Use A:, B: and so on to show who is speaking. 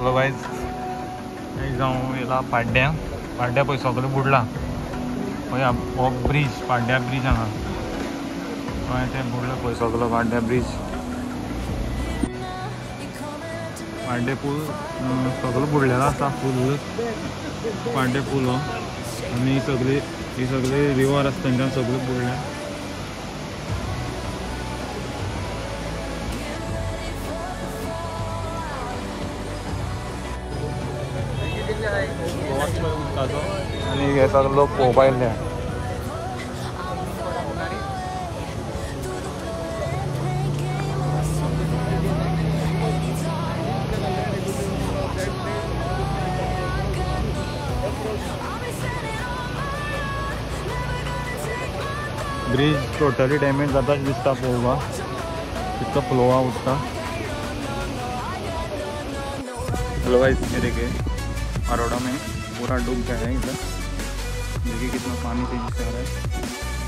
A: Hello guys जावं येला पाड्ड्या पाड्ड्या पळय सगळें बुडला. पळय हो ब्रीज पाड्ड्या ब्रीज हांगा पळय तें बुडला पळय सगळो पाड्ड्या ब्रीज पाड्डे पूल अं, सगळो बुडलेलो आसा फूल पाड्डे पूल हो. आनी ही सगळी ही सगळी रिवर आसा थंयच्यान सगळें बुडल्या. आनी हे सगळे ब्रिज टोटली डॅमेज जाता दिसता पळोवपाक इतको फ्लोआ उठता हेलो गाइस ये देखिए अरोड़ा में पूरा डूब गया है इधर। देखिए कितना पानी से आ रहा है।